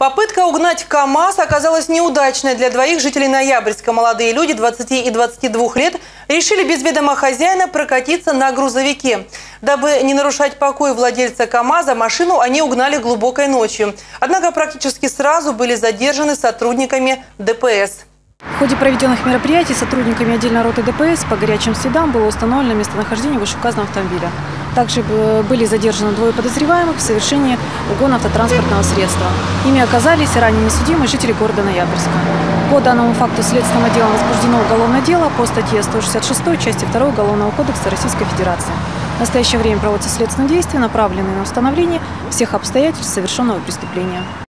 Попытка угнать КАМАЗ оказалась неудачной для двоих жителей Ноябрьска. Молодые люди 20 и 22 лет решили без ведома хозяина прокатиться на грузовике. Дабы не нарушать покой владельца КАМАЗа, машину они угнали глубокой ночью. Однако практически сразу были задержаны сотрудниками ДПС. В ходе проведенных мероприятий сотрудниками отдельной роты ДПС по горячим следам было установлено местонахождение вышеуказанного автомобиля. Также э, были задержаны двое подозреваемых в совершении угона автотранспортного средства. Ими оказались ранее несудимые жители города Ноябрьска. По данному факту следственным отделом возбуждено уголовное дело по статье 166 части 2 Уголовного кодекса Российской Федерации. В настоящее время проводятся следственные действия, направленные на установление всех обстоятельств совершенного преступления.